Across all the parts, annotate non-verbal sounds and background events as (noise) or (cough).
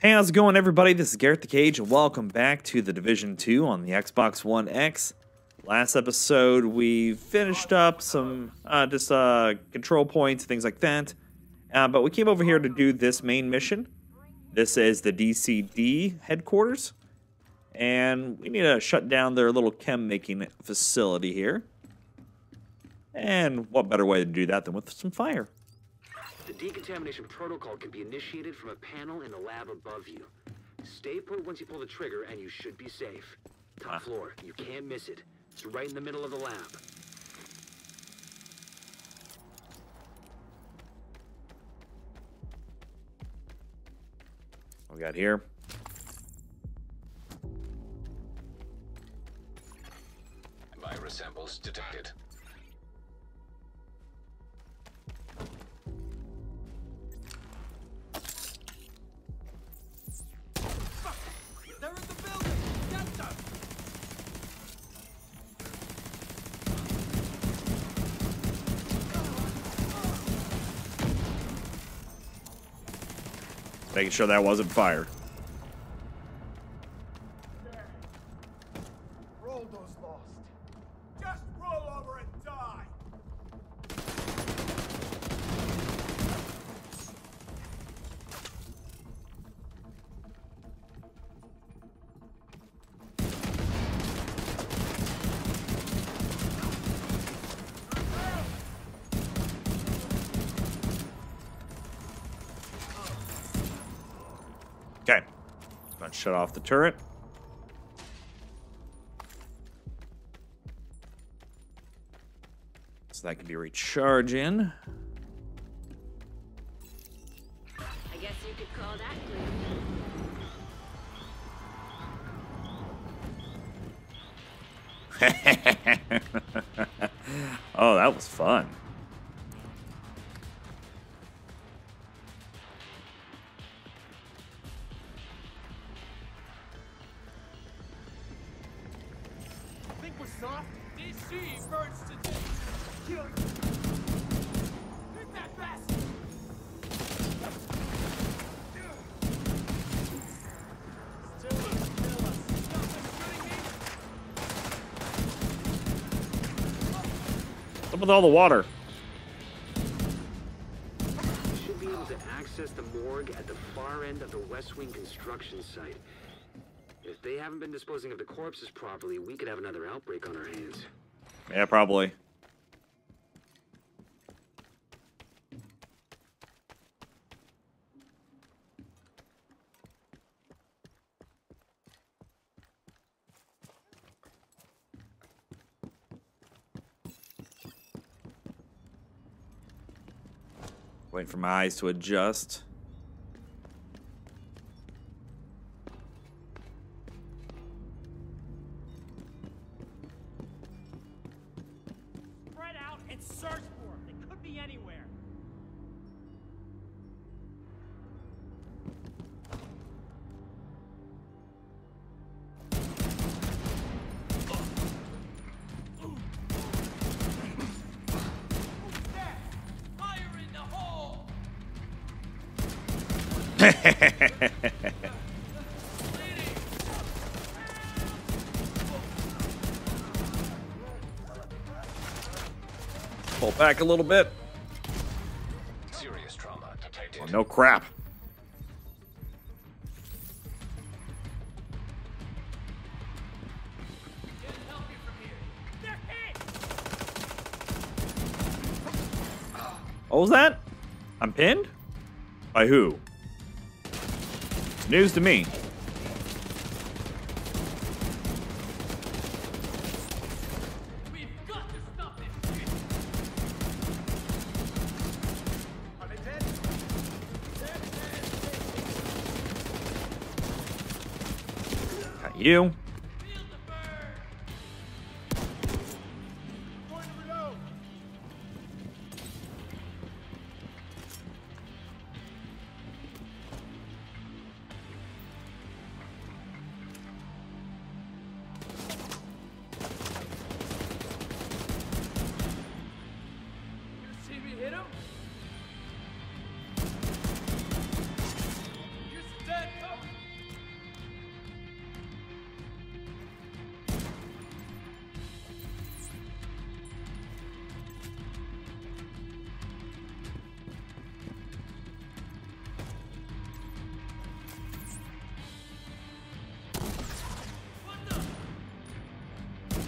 Hey, how's it going, everybody? This is Garrett the Kage, and welcome back to The Division 2 on the Xbox One X. Last episode, we finished up some uh, just uh, control points, things like that. Uh, but we came over here to do this main mission. This is the DCD headquarters. And we need to shut down their little chem making facility here. And what better way to do that than with some fire? The decontamination protocol can be initiated from a panel in the lab above you. Stay put once you pull the trigger, and you should be safe. Top Ah. floor. You can't miss it. It's right in the middle of the lab. What we got here? Virus samples detected. Making sure that wasn't fire. Shut off the turret. So that can be recharging. I guess you could call that clear. (laughs) oh, that was fun. With all the water? Should be able to access the morgue at the far end of the West Wing construction site. If they haven't been disposing of the corpses properly, we could have another outbreak on our hands. Yeah, probably. For my eyes to adjust. (laughs) Pull back a little bit. Serious trauma detected. Oh, no crap. What was that? I'm pinned? By who? News to me. We've got to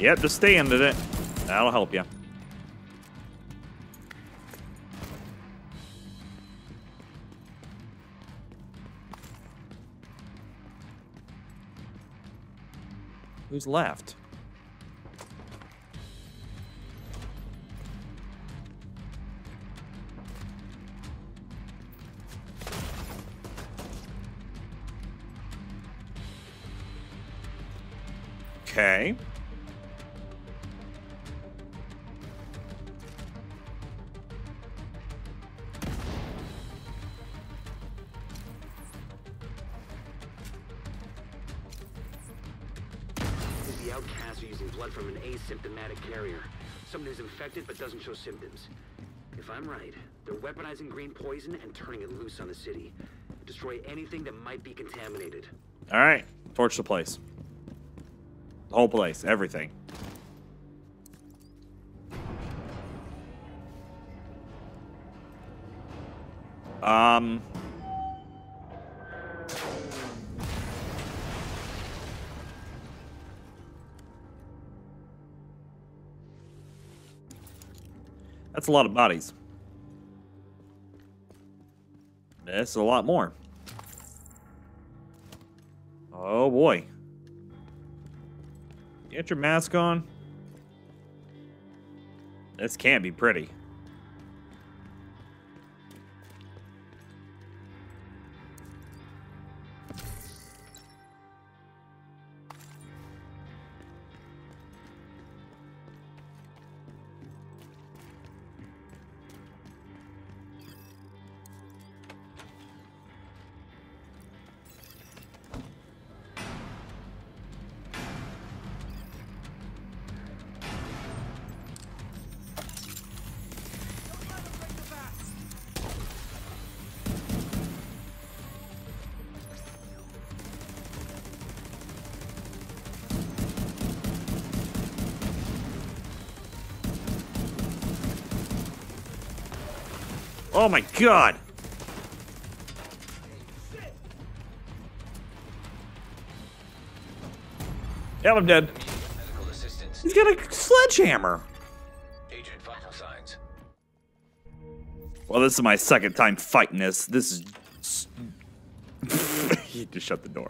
Yep, just stay in it. That'll help you. Who's left? Okay. Carrier. Someone who's infected but doesn't show symptoms. If I'm right, they're weaponizing green poison and turning it loose on the city. Destroy anything that might be contaminated. All right. Torch the place. The whole place. Everything. Um. That's a lot of bodies. That's a lot more. Oh boy. Get your mask on. This can't be pretty. Oh my god! Yep, I'm dead. He's got a sledgehammer. Agent vital signs. Well, this is my second time fighting this. This is. (laughs) he just shut the door.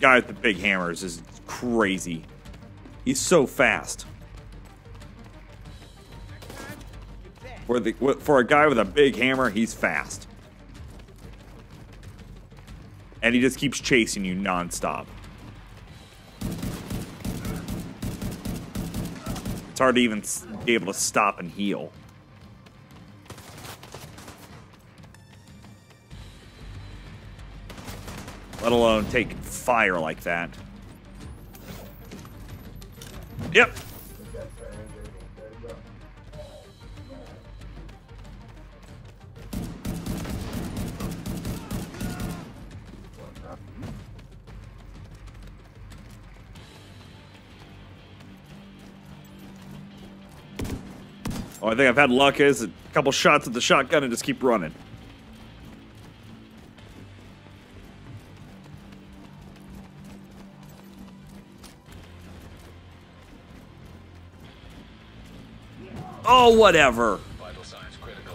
Guy with the big hammers is crazy. He's so fast. For the for a guy with a big hammer, he's fast. And he just keeps chasing you nonstop. It's hard to even be able to stop and heal. Let alone take fire like that. Yep. Oh, I think I've had luck is a couple shots at the shotgun and just keep running. Oh, whatever. Vital signs critical.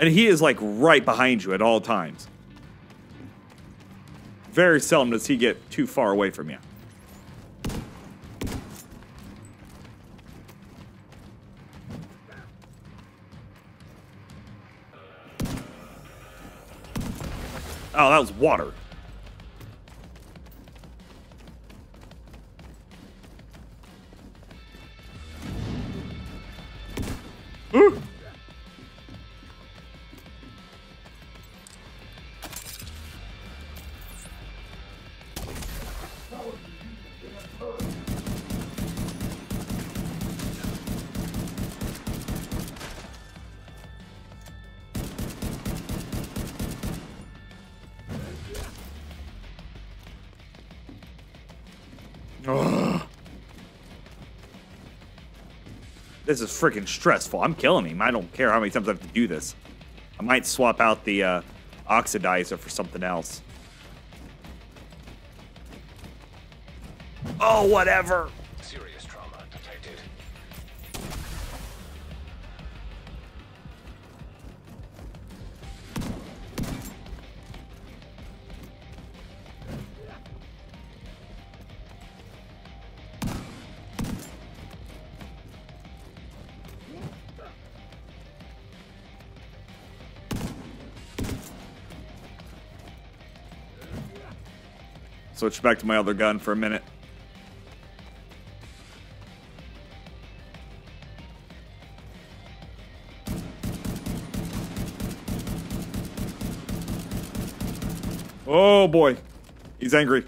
And he is like right behind you at all times. Very seldom does he get too far away from you. Oh, that was water. This is freaking stressful. I'm killing him. I don't care how many times I have to do this. I might swap out the uh, oxidizer for something else. Oh, whatever. Switch back to my other gun for a minute. Oh boy. He's angry.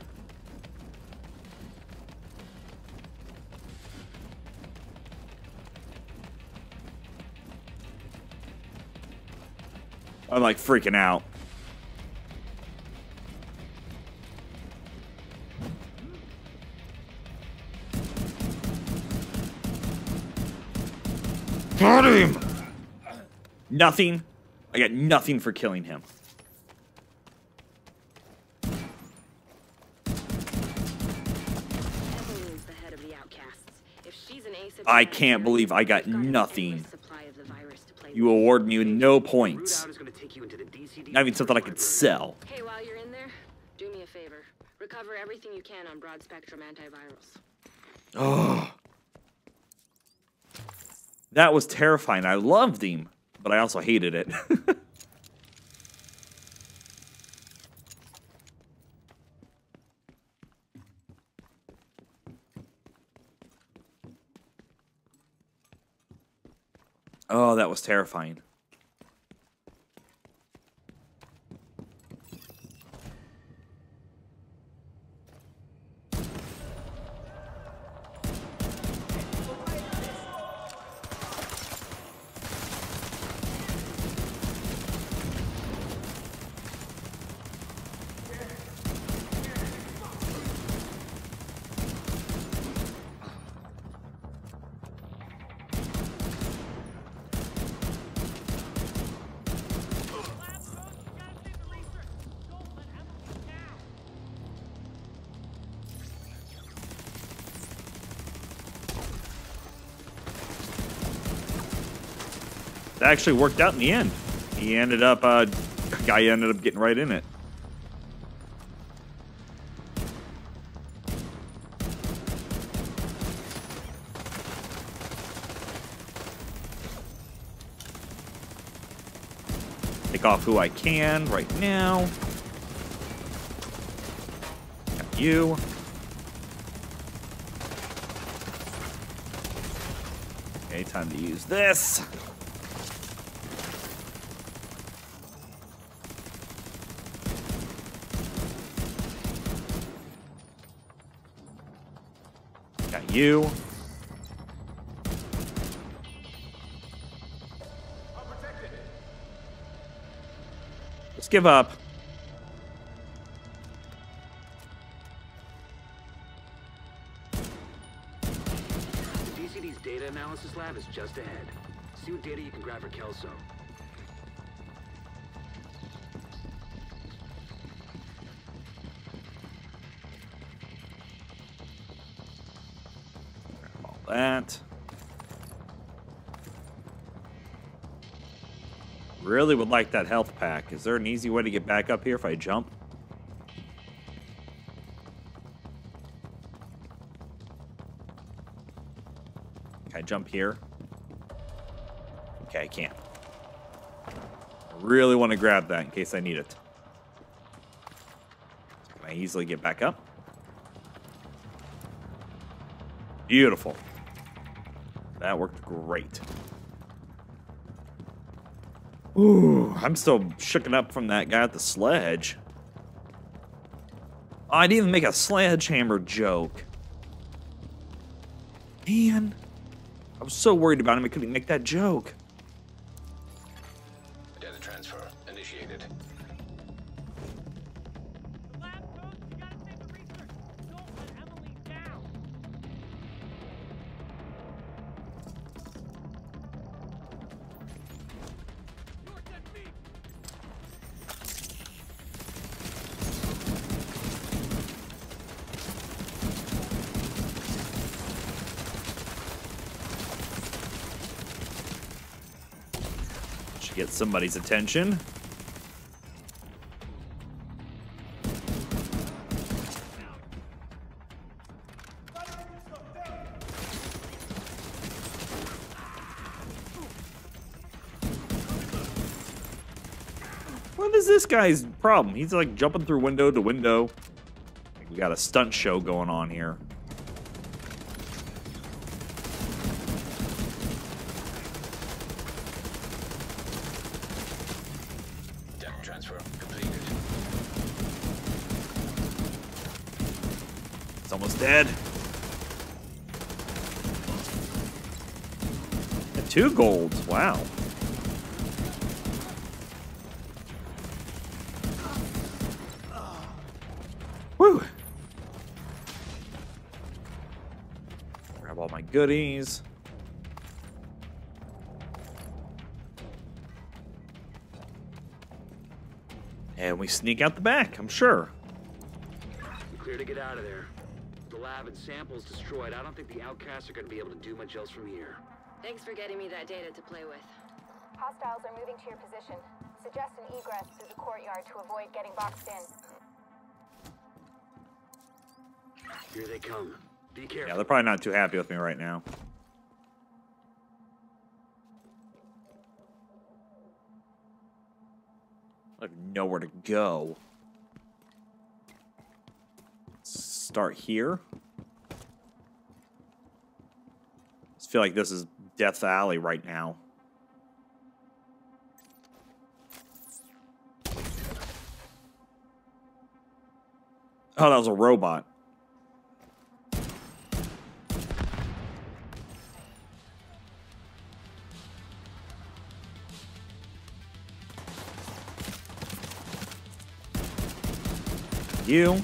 I'm like freaking out. Got him! Nothing. I got nothing for killing him. Emeline's the head of the outcasts. If she's an asymptomatic I can't believe I got we've got an nothing. endless supply of the virus to play You award me no points. out is gonna take you into the DCD Not even something I could sell. Hey, while you're in there, do me a favor. Recover everything you can on broad spectrum antivirals. Oh. That was terrifying. I loved him, but I also hated it. (laughs) oh, that was terrifying. Actually worked out in the end. He ended up, uh, guy ended up getting right in it. Take off who I can right now. Got you. Okay, time to use this. You. Let's give up. The DCD's data analysis lab is just ahead. See what data you can grab for Kelso. That. Really would like that health pack. Is there an easy way to get back up here if I jump? Can I jump here? Okay, I can't. I really want to grab that in case I need it. Can I easily get back up? Beautiful. That worked great. Ooh, I'm still shooken up from that guy at the sledge. Oh, I didn't even make a sledgehammer joke. Man, I was so worried about him I couldn't make that joke. Somebody's attention. What is this guy's problem? He's like jumping through window to window. We got a stunt show going on here. Dead. And two golds. Wow. Woo. Grab all my goodies. And we sneak out the back, I'm sure. Clear to get out of there. The lab and samples destroyed. I don't think the outcasts are going to be able to do much else from here. Thanks for getting me that data to play with. Hostiles are moving to your position. Suggest an egress through the courtyard to avoid getting boxed in. Here they come. Be careful. Yeah, they're probably not too happy with me right now. I have nowhere to go. Start here. I feel like this is Death Alley right now. Oh, that was a robot. You.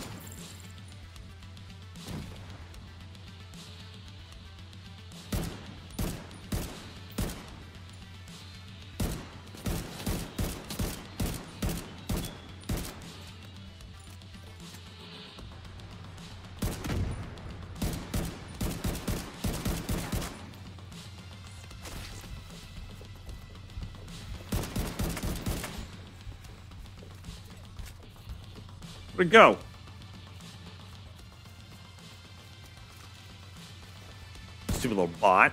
Where'd go? Stupid little bot.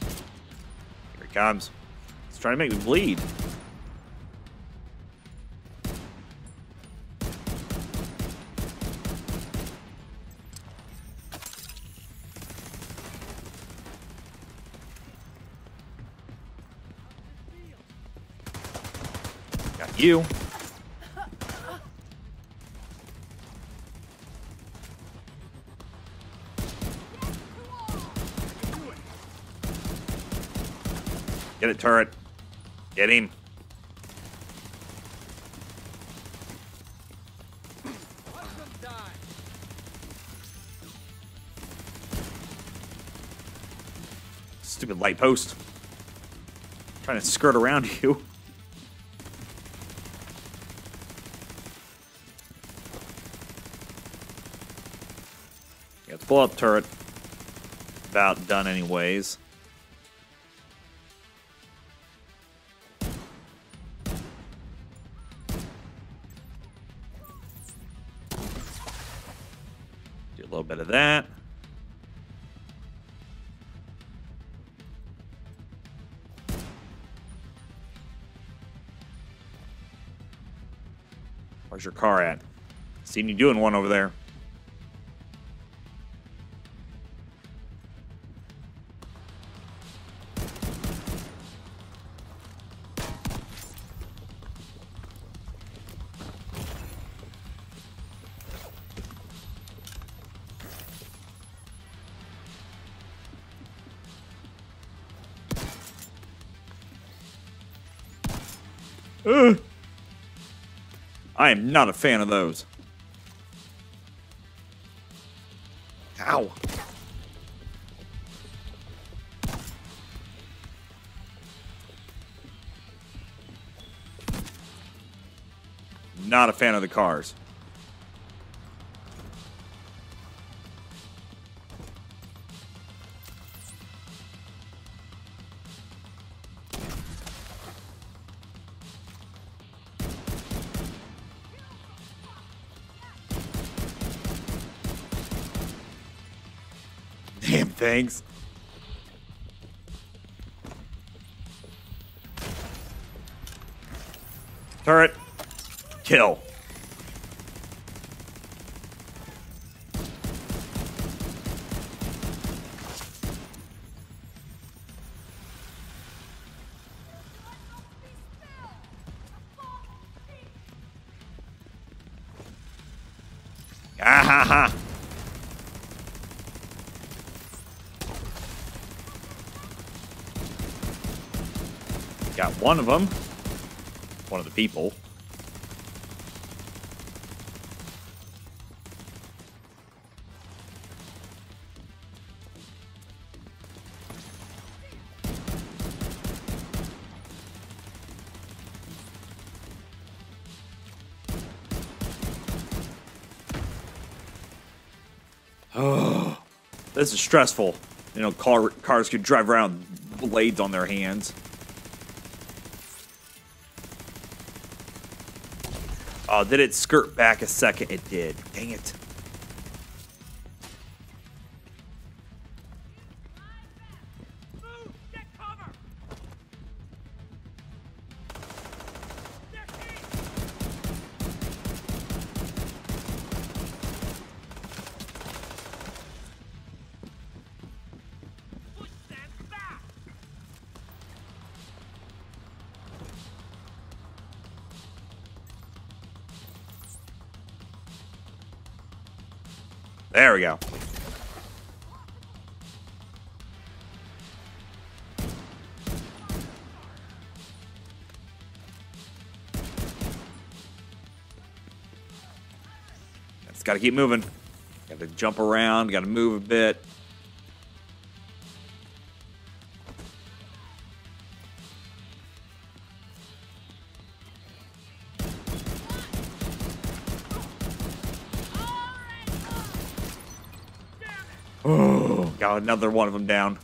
Here he comes. He's trying to make me bleed. You. Get it, turret. Get him. Stupid light post. Trying to skirt around (laughs) you. Yeah, up turret. About done anyways. Do a little bit of that. Where's your car at? Seen you doing one over there. Ugh. (sighs) I am not a fan of those. Ow. Not a fan of the cars. Thanks. Turret. Kill. Ah ha ha. Got one of them. One of the people. Oh, this is stressful. You know, car, cars could drive around with blades on their hands. Uh, oh, did it skirt back a second? It did. Dang it. Got to keep moving. Got to jump around. Got to move a bit. Oh, got another one of them down.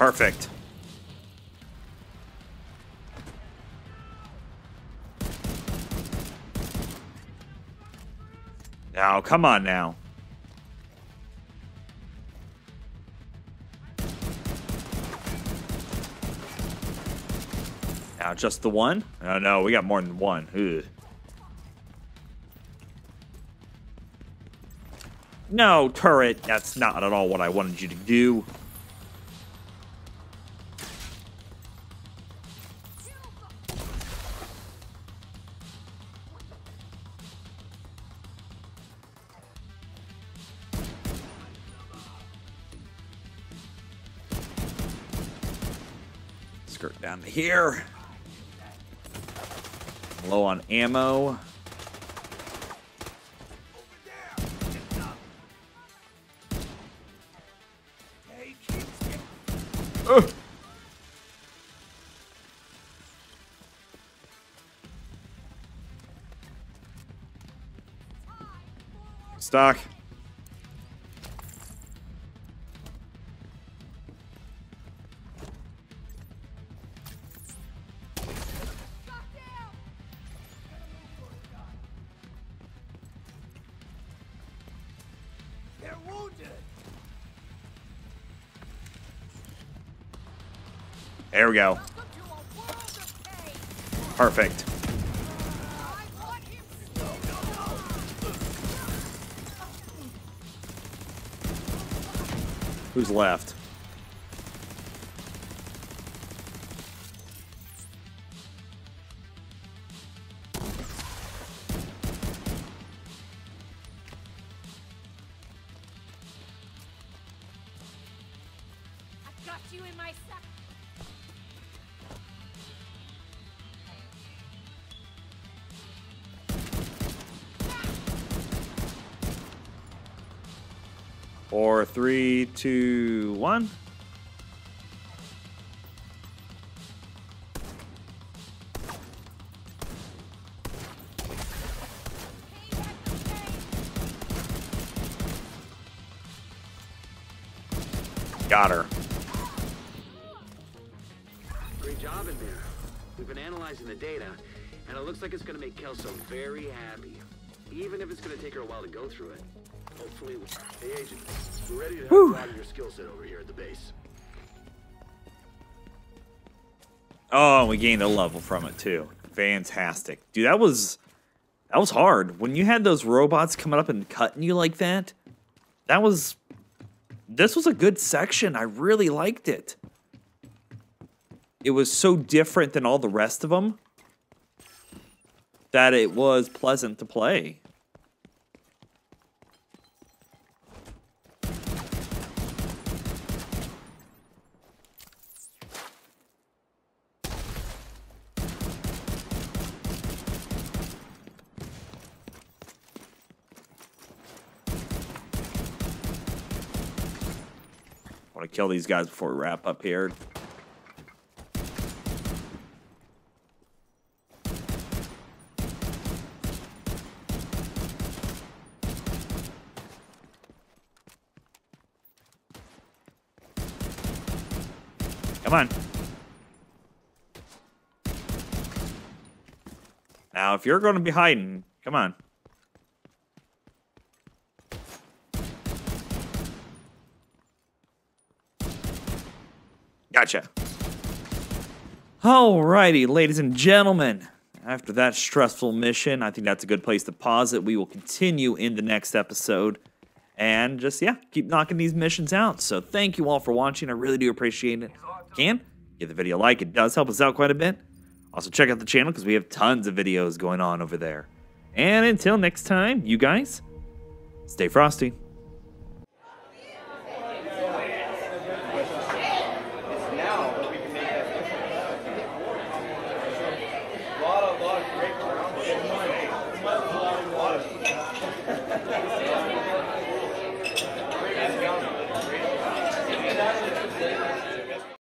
Perfect. Now, come on now. Now, just the one? Oh, no, we got more than one. Ugh. No, turret. That's not at all what I wanted you to do. Here. Low on ammo. Stock. There we go. Perfect. Who's left? Or three, two, one. Got her. Great job in there. We've been analyzing the data, and it looks like it's going to make Kelso very happy, even if it's going to take her a while to go through it. Hopefully, hey agent, we're ready to help broaden your skill set over here at the base. Oh, and we gained a level from it too. Fantastic. Dude, that was that was hard. When you had those robots coming up and cutting you like that, that was this was a good section. I really liked it. It was so different than all the rest of them that it was pleasant to play. want to kill these guys before we wrap up here. Come on. Now, if you're going to be hiding, come on. Gotcha. Alrighty, ladies and gentlemen. After that stressful mission, I think that's a good place to pause it. We will continue in the next episode. And just, yeah, keep knocking these missions out. So thank you all for watching. I really do appreciate it. Can, give the video a like. It does help us out quite a bit. Also, check out the channel because we have tons of videos going on over there. And until next time, you guys, stay frosty.